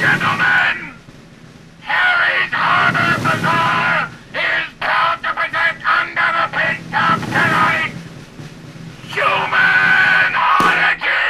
Gentlemen, Harry's Harbor Bazaar is proud to present under the pink top tonight Human Oddities!